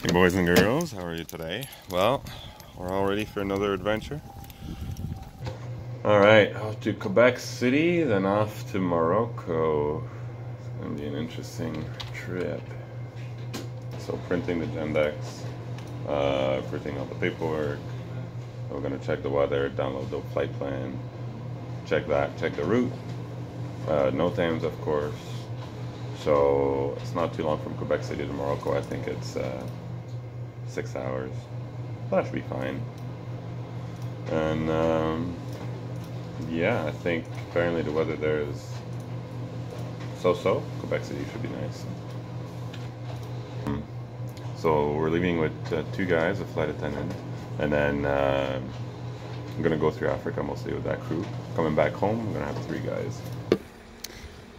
Hey boys and girls, how are you today? Well, we're all ready for another adventure. Alright, off to Quebec City, then off to Morocco. It's gonna be an interesting trip. So printing the GenDecs, uh, printing all the paperwork. We're gonna check the weather, download the flight plan, check that, check the route. Uh, no times, of course. So it's not too long from Quebec City to Morocco. I think it's uh, six hours. That should be fine. And um, yeah, I think apparently the weather there is so-so. Quebec City should be nice. So we're leaving with uh, two guys, a flight attendant, and then uh, I'm gonna go through Africa mostly with that crew. Coming back home, I'm gonna have three guys.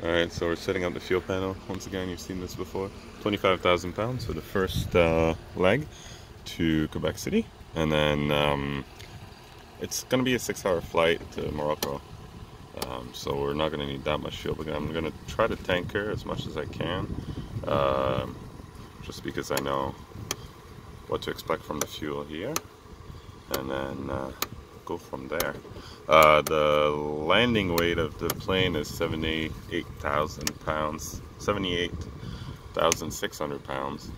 Alright, so we're setting up the fuel panel. Once again, you've seen this before. 25,000 pounds for the first uh, leg to Quebec City. And then um, it's going to be a six hour flight to Morocco. Um, so we're not going to need that much fuel. But I'm going to try to tanker as much as I can. Um, just because I know what to expect from the fuel here. And then uh, go from there. Uh, the landing weight of the plane is 78,000 pounds, 78,600 pounds.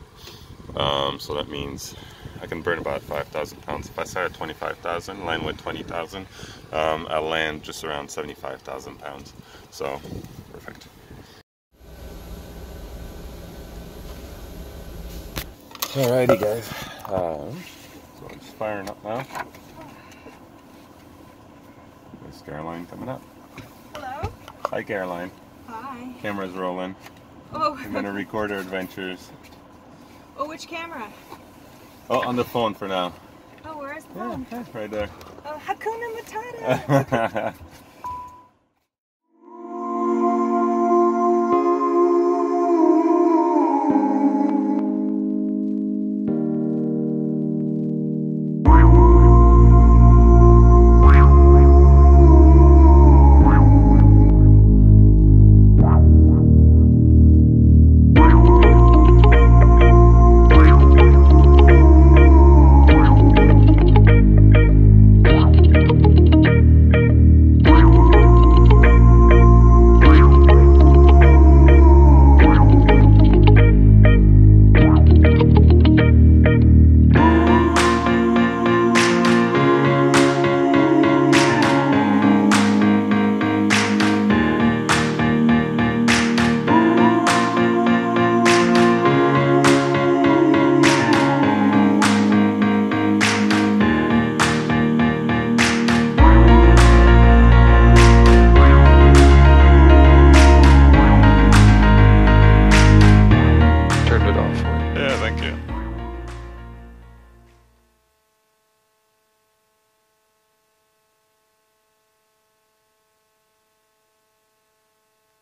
Um, so that means I can burn about 5,000 pounds. If I start at 25,000, land with 20,000, um, I'll land just around 75,000 pounds. So, perfect. Alrighty guys, um, so it's firing up now. There's Caroline coming up. Hello. Hi Caroline. Hi. Camera's rolling. Oh. I'm gonna record our adventures. oh, which camera? Oh, on the phone for now. Oh, where's the Yeah, phone? yeah, right there. Oh, Hakuna Matata.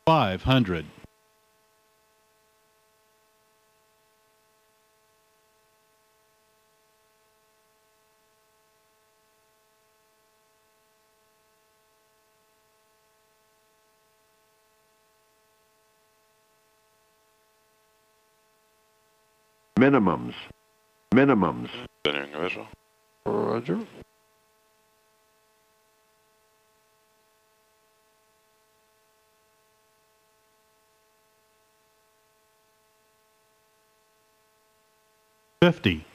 Five hundred. Minimums. Minimums. Generating a visual. Roger. Fifty.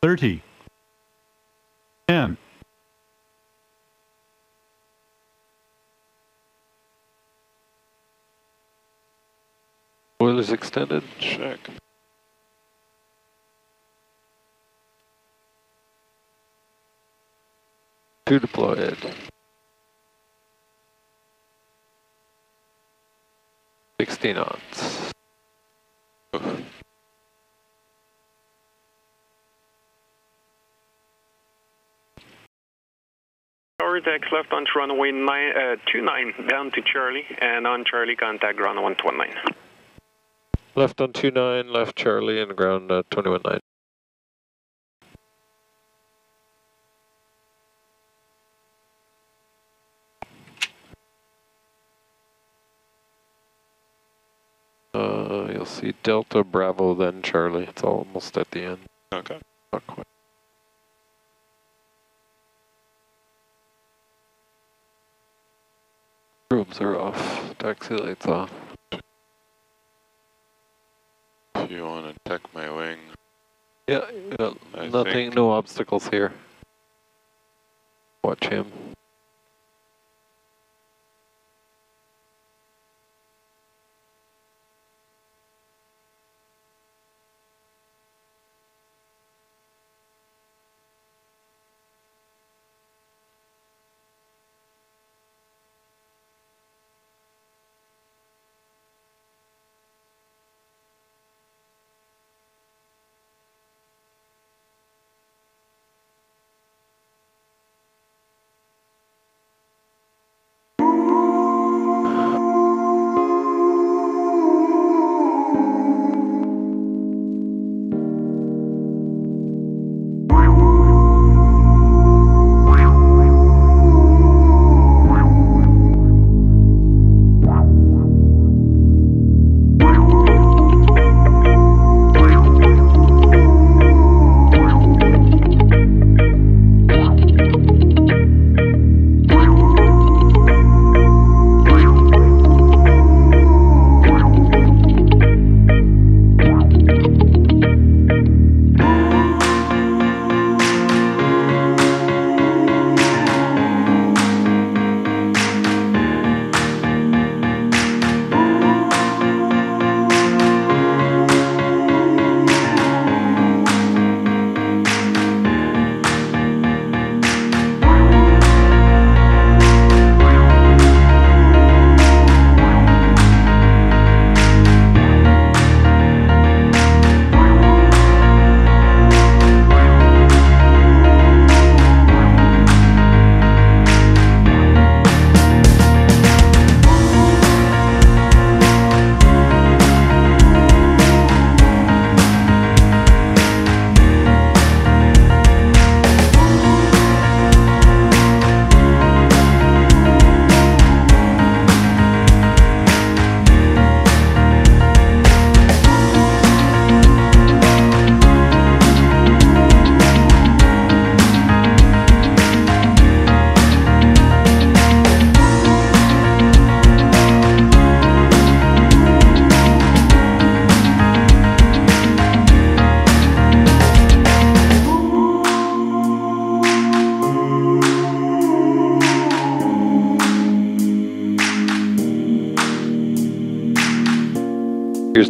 Thirty. Ten. Oil is extended. Check. Two deployed. Sixteen knots. Tower decks left on runway nine, uh, 29 down to Charlie, and on Charlie contact ground 129. Left on two nine, left Charlie, and ground uh, twenty one nine. Uh, Uh, you'll see Delta Bravo then Charlie. It's almost at the end. Okay. Not quite. Rooms are off. Taxi lights off. If you want to check my wing, Yeah, yeah nothing, no obstacles here. Watch him.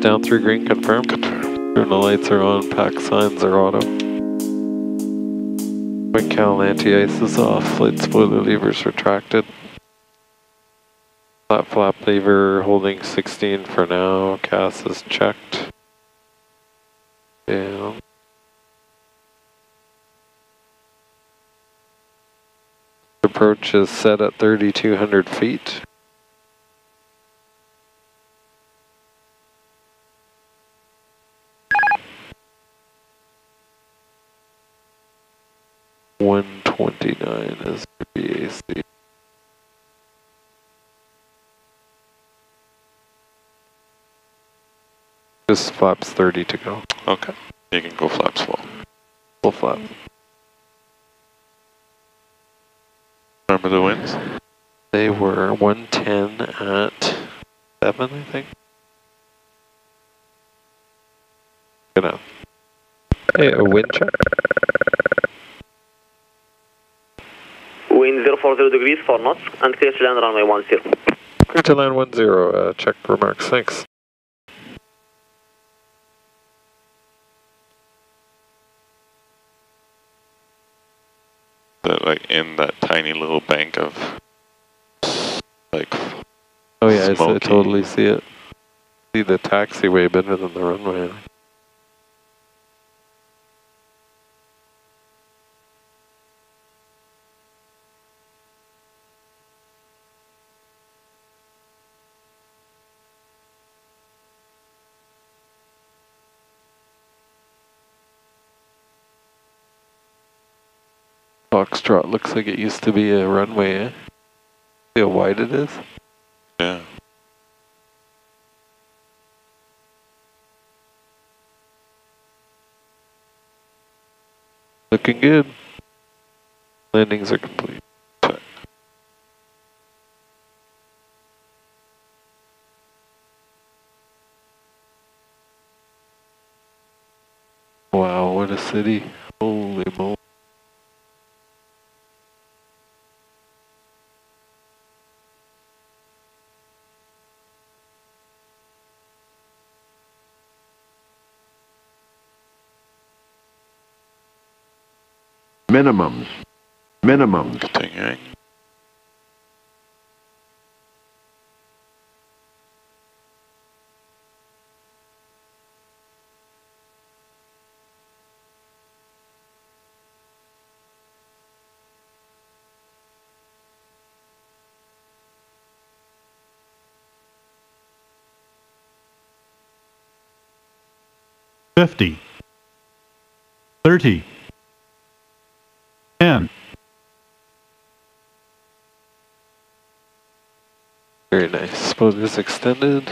Down through green, confirm. Confirm. The lights are on, pack signs are auto. Wing cowl anti-ice is off, flight spoiler levers retracted. Flat flap lever holding 16 for now, CAS is checked. Down. Approach is set at 3,200 feet. One twenty nine is the BAC. Just flaps thirty to go. okay. You can go flaps full. Full flap. Remember the winds? They were one ten at seven, I think. Gonna. Hey, a wind check. Wind 040 degrees, 4 knots, and clear to land runway 10. Clear to land one zero. Uh, check remarks. Thanks. That like in that tiny little bank of like Oh yeah, I Smoky. totally see it. See the taxiway better than the runway. Foxtrot looks like it used to be a runway, eh? See how wide it is? Yeah. Looking good. Landings are complete. Wow, what a city. Minimums. Minimums. Continuing. Eh? Fifty. Thirty. Ten. Very nice. Boat is extended.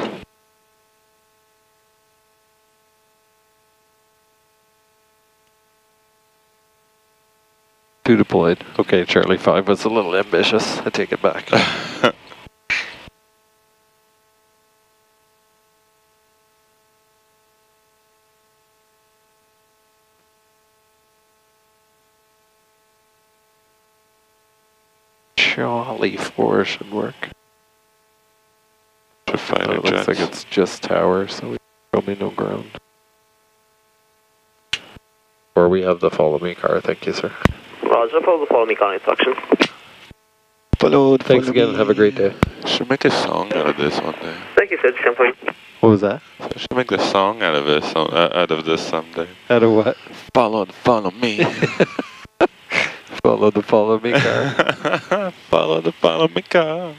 Two deployed. Okay, Charlie 5 was a little ambitious. I take it back. Charlie 4 should work. To fighter it looks like it's just tower, so we probably no ground. Or we have the follow me car, thank you, sir. Roger, follow the follow me car instruction. Follow, Thanks follow again, me. have a great day. Should make a song out of this one day. Thank you, sir. Stand for. What was that? I should make a song out of this, uh, out of this someday. Out of what? Follow, the follow me. Follow the follow me car. the follow me car.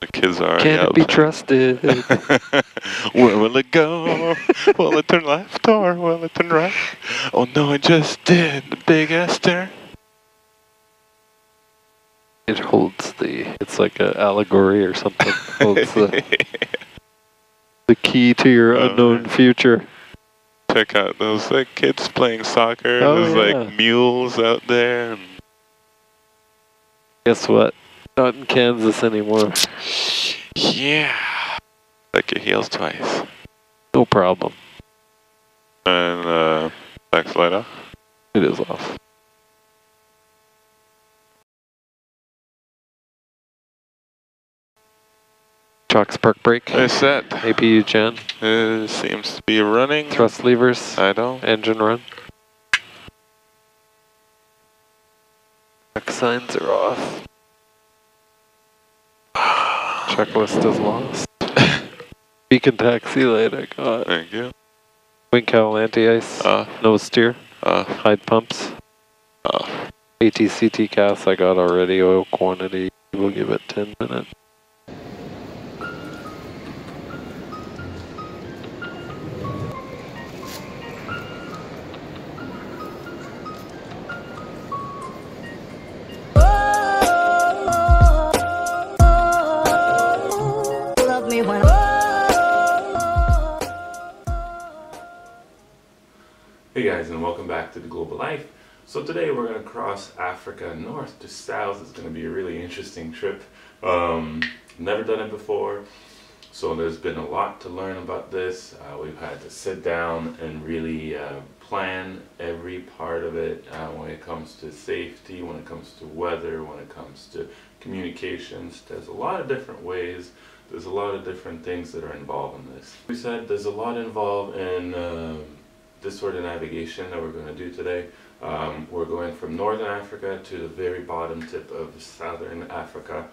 The kids are Can it be trusted? Where will it go? will it turn left or will it turn right? Oh no, it just did. The big turn. It holds the. It's like an allegory or something. holds the, the key to your Oh, unknown man. future. Check out those like kids playing soccer. Oh, There's yeah. like mules out there. Guess what? Not in Kansas anymore. yeah. Like your heels twice. No problem. And uh, backslide off. It is off. Trucks park brake. It's set. APU gen. It seems to be running. Thrust levers. I don't. Engine run. Check signs are off. Checklist is lost. Beacon taxi light I got. Thank you. Wing cowl anti-ice. Uh, no steer. uh, Hide pumps. uh. ATCT gas I got already. Oil quantity. We'll give it 10 minutes. To the Global Life. So today we're going to cross Africa north to south. It's going to be a really interesting trip. Um, never done it before, so there's been a lot to learn about this. Uh, we've had to sit down and really uh, plan every part of it uh, when it comes to safety, when it comes to weather, when it comes to communications. There's a lot of different ways. There's a lot of different things that are involved in this. We said there's a lot involved in. This sort of navigation that we're going to do today. Um, we're going from northern Africa to the very bottom tip of southern Africa,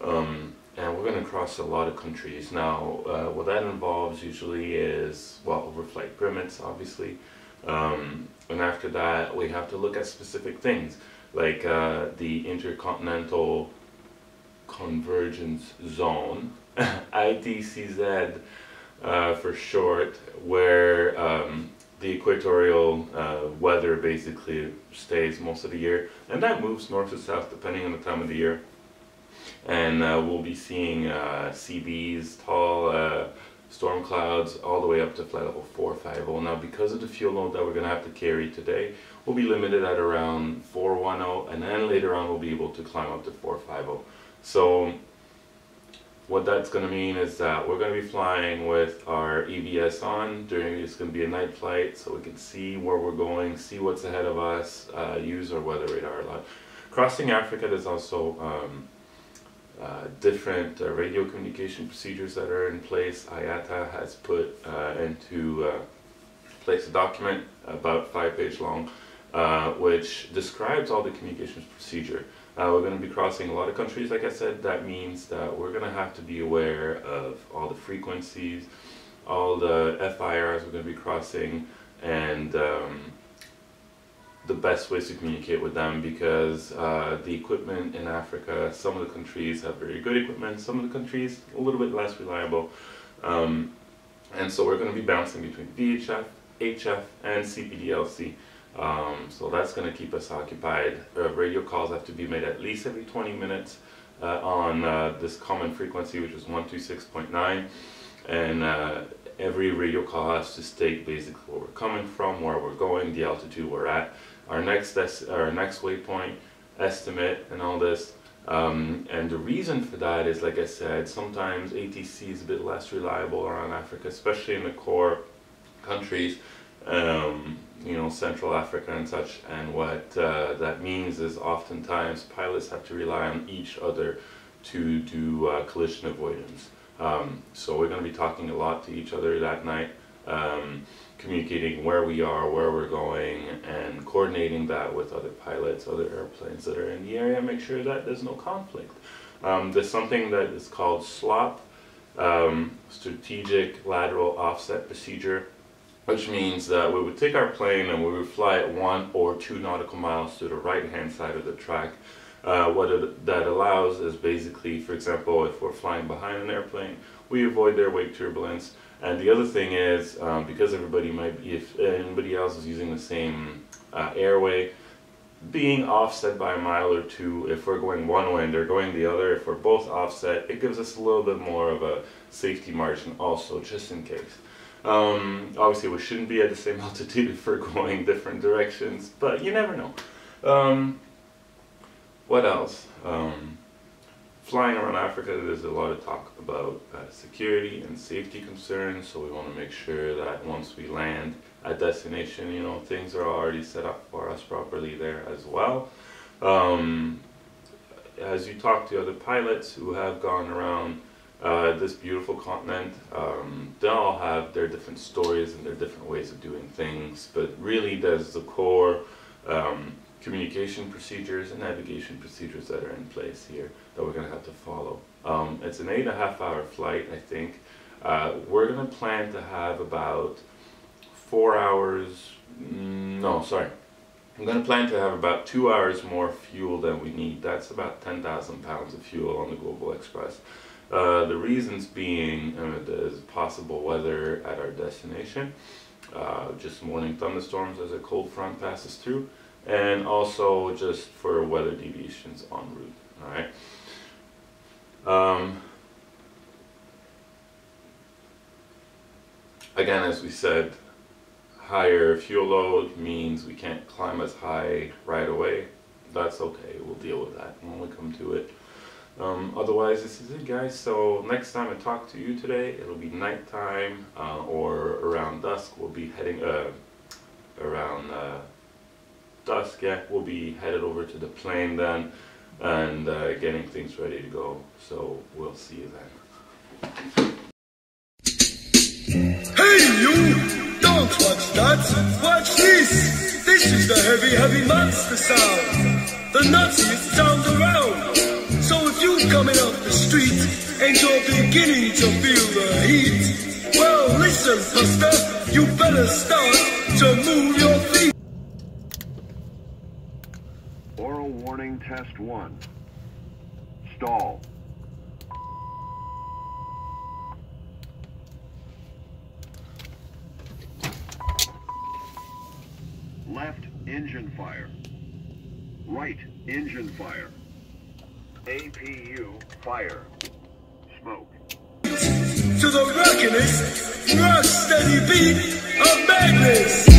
um, and we're going to cross a lot of countries. Now, uh, what that involves usually is, well, overflight permits, obviously, um, and after that, we have to look at specific things like uh, the Intercontinental Convergence Zone, ITCZ uh, for short, where um, the equatorial uh, weather basically stays most of the year, and that moves north to south depending on the time of the year. And uh, we'll be seeing uh, CBs, tall uh, storm clouds all the way up to flight level 450. Now, because of the fuel load that we're going to have to carry today, we'll be limited at around 410, and then later on we'll be able to climb up to 450. So, what that's going to mean is that we're going to be flying with our EVS on. During it's going to be a night flight so we can see where we're going see what's ahead of us uh, use our weather radar a lot. Crossing Africa there's also um, uh, different uh, radio communication procedures that are in place. IATA has put uh, into uh, place a document about five page long uh, which describes all the communications procedure uh, we're going to be crossing a lot of countries, like I said. That means that we're going to have to be aware of all the frequencies, all the FIRs we're going to be crossing, and um, the best ways to communicate with them because uh, the equipment in Africa, some of the countries have very good equipment, some of the countries a little bit less reliable. Um, and so we're going to be bouncing between VHF, HF, and CPDLC. Um, so that's going to keep us occupied. Uh, radio calls have to be made at least every 20 minutes uh, on uh, this common frequency, which is 126.9. And uh, every radio call has to state basically where we're coming from, where we're going, the altitude we're at, our next, our next waypoint, estimate, and all this. Um, and the reason for that is, like I said, sometimes ATC is a bit less reliable around Africa, especially in the core countries. Um, you know, Central Africa and such. And what uh, that means is oftentimes pilots have to rely on each other to do uh, collision avoidance. Um, so we're going to be talking a lot to each other that night, um, communicating where we are, where we're going, and coordinating that with other pilots, other airplanes that are in the area, make sure that there's no conflict. Um, there's something that is called SLOP, um, Strategic Lateral Offset Procedure which means that we would take our plane and we would fly at one or two nautical miles to the right hand side of the track. Uh, what it, that allows is basically, for example, if we're flying behind an airplane, we avoid their wake turbulence. And the other thing is, um, because everybody might be, if anybody else is using the same uh, airway, being offset by a mile or two, if we're going one way and they're going the other, if we're both offset, it gives us a little bit more of a safety margin also, just in case. Um, obviously, we shouldn't be at the same altitude if we're going different directions, but you never know. Um, what else? Um, flying around Africa, there's a lot of talk about uh, security and safety concerns, so we want to make sure that once we land at destination, you know, things are already set up for us properly there as well. Um, as you talk to other pilots who have gone around uh, this beautiful continent. Um, they all have their different stories and their different ways of doing things, but really there's the core um, communication procedures and navigation procedures that are in place here that we're going to have to follow. Um, it's an eight and a half hour flight, I think. Uh, we're going to plan to have about four hours, mm, no, sorry. I'm going to plan to have about two hours more fuel than we need. That's about 10,000 pounds of fuel on the Global Express. Uh, the reasons being uh, there's possible weather at our destination, uh, just morning thunderstorms as a cold front passes through, and also just for weather deviations en route. All right. Um, again, as we said, higher fuel load means we can't climb as high right away. That's okay. We'll deal with that when we come to it. Um, otherwise, this is it, guys. So next time I talk to you today, it'll be nighttime uh, or around dusk. We'll be heading uh, around uh, dusk. Yeah, we'll be headed over to the plane then and uh, getting things ready to go. So we'll see you then. Hey you! Don't watch that! Watch this! This is the heavy, heavy monster sound! The nuttiest sound around! Coming up the street and you're beginning to feel the heat, well listen, Buster, you better start to move your feet. Oral warning test one. Stall. Left engine fire. Right engine fire. APU fire. Smoke. to the rockinest, rock steady beat of madness.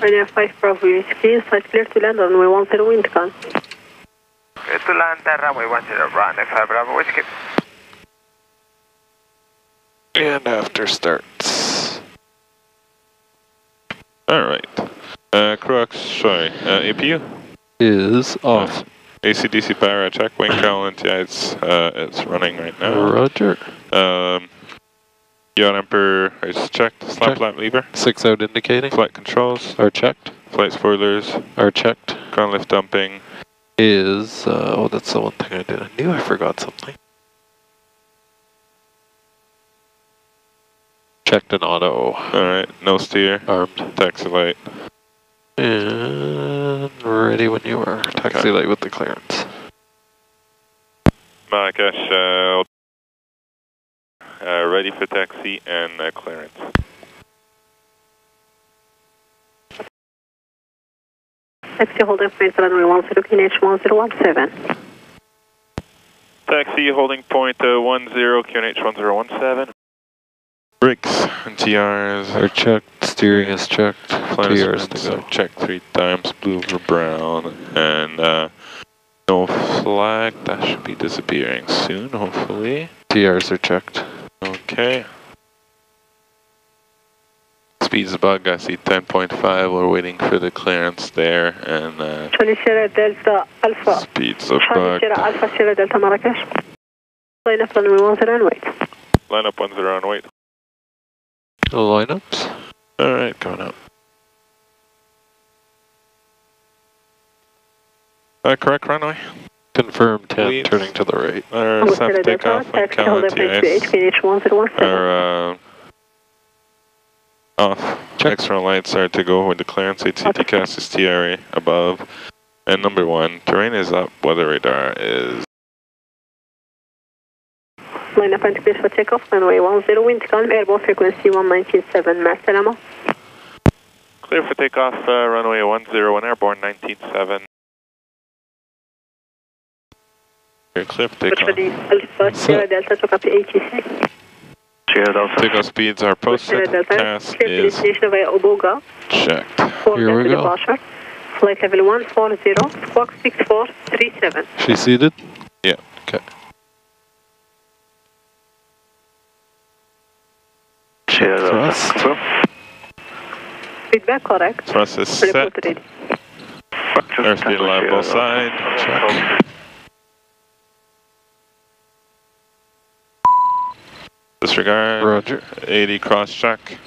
Ryanair 5 Bravo Whiskey, flight clear to land on runway 10 wind con. Clear to land at runway 10, Ryanair 5 Bravo Whiskey. And after starts. Alright. Uh, Crux, sorry. Uh, APU? Is off. ACDC power check. Wing count, yeah, it's, uh, it's running right now. Roger. Um, yaw damper just checked. Slap Check. lamp lever. Six out indicating. Flight controls. Are checked. Flight spoilers. Are checked. Ground lift dumping. Is, uh, oh, that's the one thing I did. I knew I forgot something. Checked an auto. Alright, no steer. Armed. Taxi light. And ready when you are. Taxi light with the clearance. Marrakesh, uh, ready for taxi and uh, clearance. Taxi holding point runway 10 QNH 1017. Taxi holding point uh, 10, QNH 1017. Brakes and TRs Are checked. Steering is checked. Flyers TRs to go. are checked three times, blue over brown, and uh, no flag. That should be disappearing soon, hopefully. TRs are checked. Okay. Speed's a bug. I see 10.5. We're waiting for the clearance there, and uh, Charlie Sierra Delta Alpha. speed's a Charlie bug. Sierra Alpha Sierra Delta Marrakesh. Line up runway 10 and wait. Line up on 10 on wait. Lineups. Alright, coming up. Uh, correct runway. Confirm 10, Leads. turning to the right. Our Tango SAF Sierra Delta, takeoff and taxi count holding point 28 TIS. Our uh, off. Check. External lights are to go with the clearance. ATT cast is TRA above. And number one, terrain is up. Weather radar is Line up and clear for takeoff. Runway 10 wind calm. Airborne frequency 197 Marcelama. clear for takeoff. Uh, runway 10 airborne 197. You're clear for takeoff. Sierra Delta to copy ATC. Sierra Delta. Takeoff speeds are posted. Delta. Cast Clear is destination checked. Here we go. Flight level 140, squawk 6437. She seated? Yeah. Okay. Sierra Delta. Thrust. Feedback correct. Thrust is set. Report ready. Airspeed level side. Check. Disregard. Roger. 80 cross check.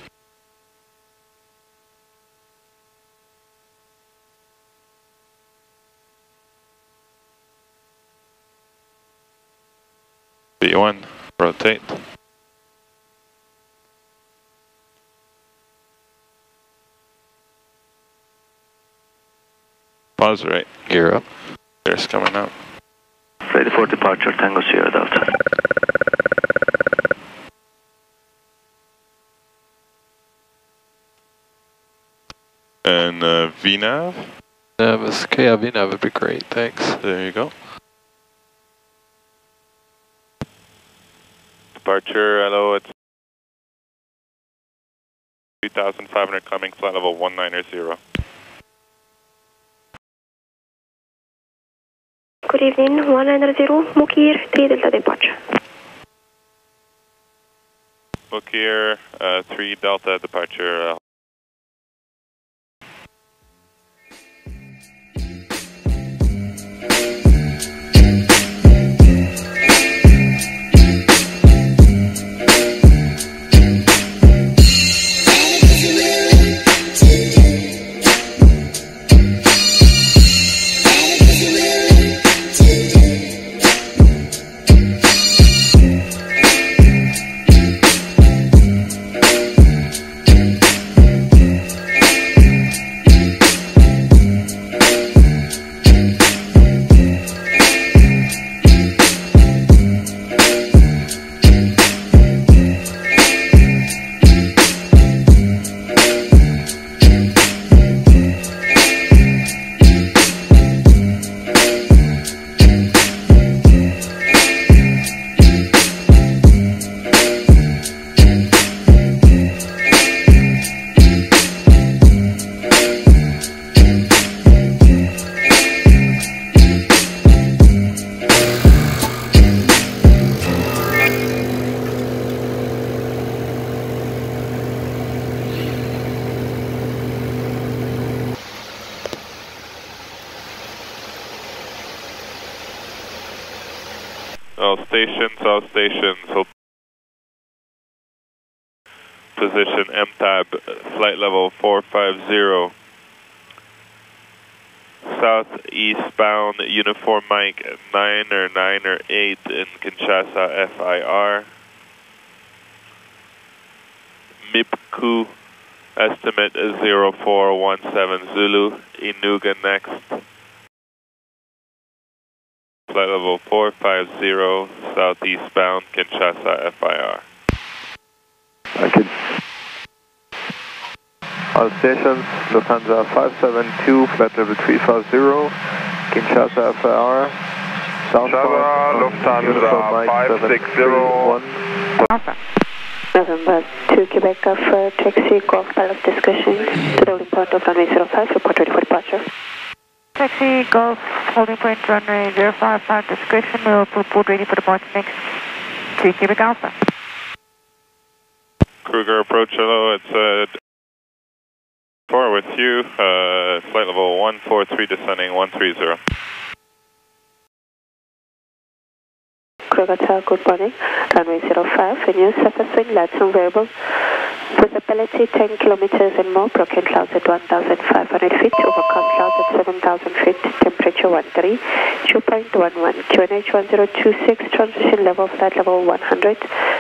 B1, rotate. Pause right. Gear up. There's coming up. Ready for departure, Tango Sierra Delta. And uh, VNAV. Nav is, okay, yeah, VNAV would be great, thanks. There you go. Departure, hello, it's 3500 coming, flight level 190. Good evening, 190 Mukir, 3 Delta departure. Book here, uh, 3 Delta departure. Uh, flight level 450. Southeastbound uniform Mike 9 or 9 or 8 in Kinshasa FIR. MIPKU estimate is 0417 Zulu, Inuga next. Flight level 450, southeastbound Kinshasa FIR. Okay. All stations, Lufthansa 572, flight level 350, Kinshasa FIR, southbound, Lufthansa Mike 560. Alpha. November 2 Quebec Alpha, taxi, golf pilot discretion to the holding point of runway 05, report ready for departure. Taxi, Golf, holding point runway 05, pilot discretion, we'll report ready for departure next. 3 Quebec Alpha. Kruger approach, hello, it's uh, 4 with you, uh, flight level 143 descending 130. Kruger Tower, good morning. Runway 05, renew surface wind, lights on variable. Visibility 10 kilometers and more, broken clouds at 1,500 feet, overcast clouds at 7,000 feet, temperature 13, 2.11, QNH 1026, transition level, flight level 100.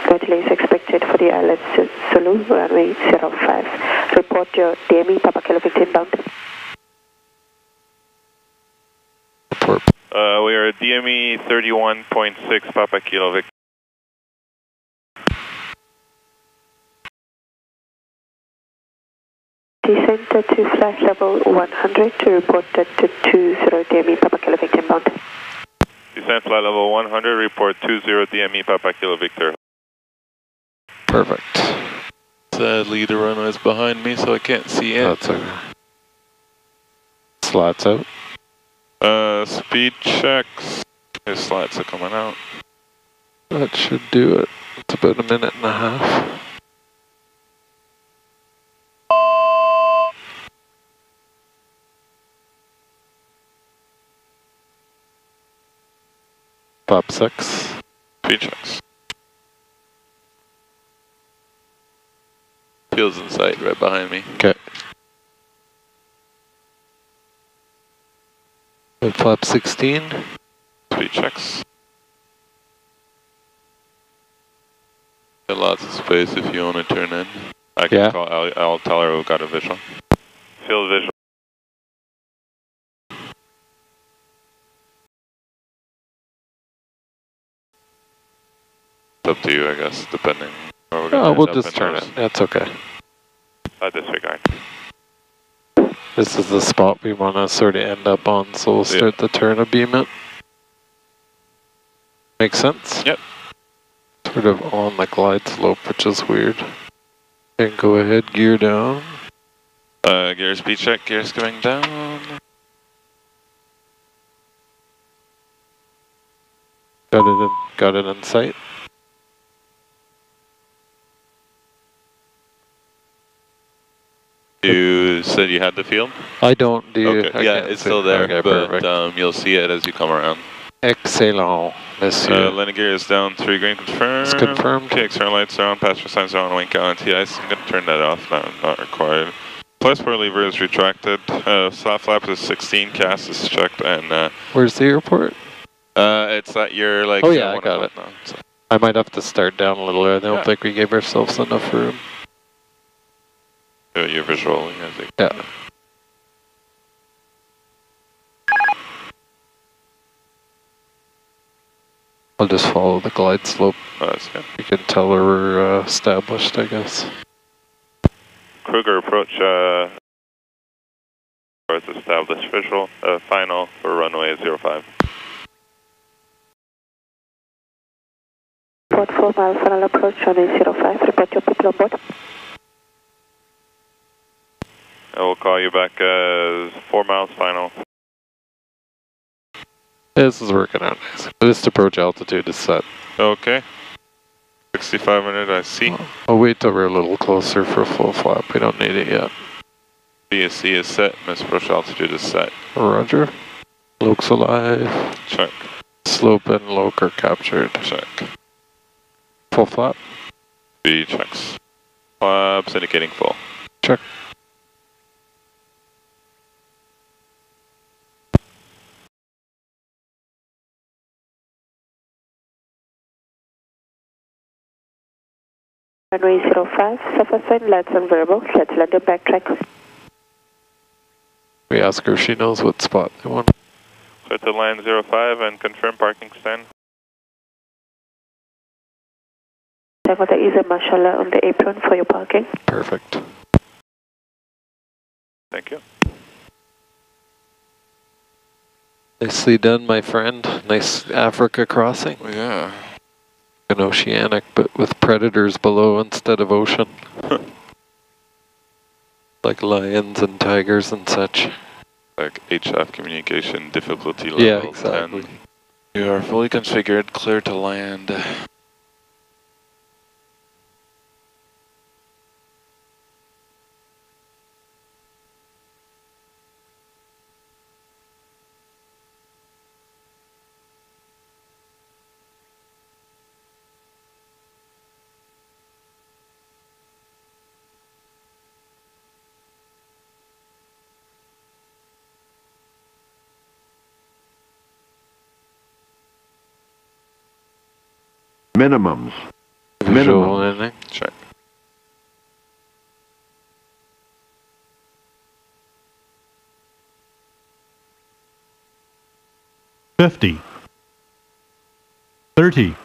No delays expected for the island Su- Sulu, runway 05. Report your DME, Papa Kilo Victor inbound. Uh, we are at DME 31.6 Papa Kilo Vic. Descent to flight level 100 to report that to 20 DME, Papa Kilo Victor inbound. Descent flight level 100, report 20 DME Papa Kilo Victor. Perfect. Sadly, the runway's behind me, so I can't see it. That's okay. Slats out. Uh, speed checks. His slats are coming out. That should do it. It's about a minute and a half. Top six. Speed checks. Feels in sight right behind me. Okay. Flap 16. Speed checks. Got lots of space if you want to turn in. I can Yeah. call, I'll, I'll tell her we've got a visual. Field visual. Up to you, I guess, depending. oh, we'll just turn those. it. That's okay. I disregard. This is the spot we want to sort of end up on, so we'll start the turn of beam it. Make sense? Yep. Sort of on the glide slope, which is weird. And go ahead, gear down. Uh, gear speed check, gears coming down. Got it in, got it in sight. You said you had the field? I don't do. Okay, yeah, it's still there, Okay, but um, you'll see it as you come around. Excellent, monsieur. Uh, landing gear is down, three green confirmed. It's confirmed. KXR lights are on, passenger signs are on, wing cowl anti-ice. I'm going to turn that off, not, not required. Plus four lever is retracted, uh, slap flap is 16, cast is checked, and uh, Where's the airport? uh, it's at your, like, Oh uh, yeah, I got it. now, so- I might have to start down a little. I don't Yeah. think we gave ourselves enough room. Uh, your visual. I think. Yeah. I'll just follow the glide slope. Oh, that's good. You can tell where we're uh, established, I guess. Kruger approach, uh, it's established visual, uh, final for runway 05. Port 4 mile final approach, runway 05. Report your people on board. I will call you back as four miles final. This is working out nice. This approach altitude is set. Okay. 65 minute, I see. I'll wait till we're a little closer for full flap. We don't need it yet. BSC is set, miss approach altitude is set. Roger. Looks alive. Check. Slope and loc are captured. Check. Full flap. B checks. Flaps indicating full. Check. Runway 05, surface wind, lights on variable, let's land your backtrack. We ask her if she knows what spot they want. Clear to land 05 and confirm parking stand. Tango the easy marshal on the apron for your parking. Perfect. Thank you. Nicely done, my friend. Nice Africa crossing. Yeah. An oceanic, but with predators below instead of ocean. like lions and tigers and such. Like HF communication difficulty level Yeah, exactly. 10. You are fully configured, clear to land. Minimums. Visual Minimums. Check. Fifty. Thirty.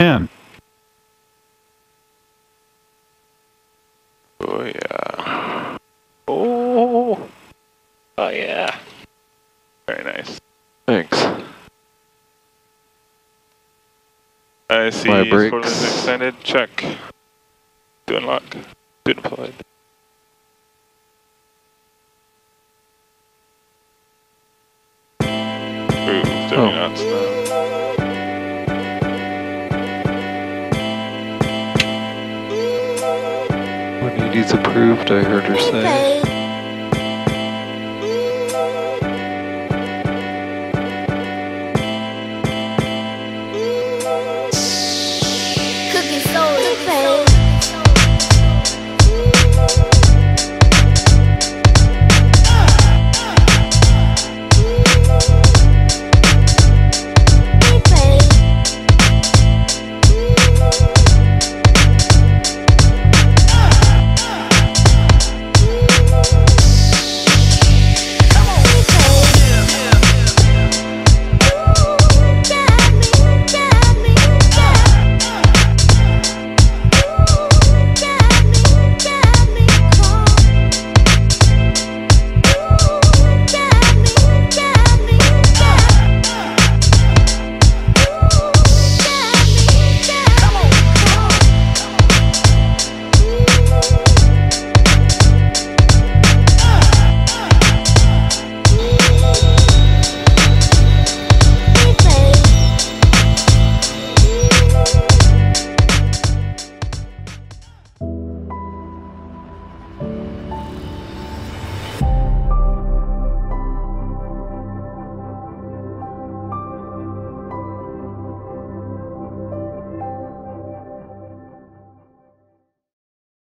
Ten. Oh yeah. Oh. Oh yeah. Very nice. Thanks. I see My spoilers brakes. extended. Check. Do unlock. Do deployed. Ooh, 30 Oh. knots now. When ED's approved, I heard her say.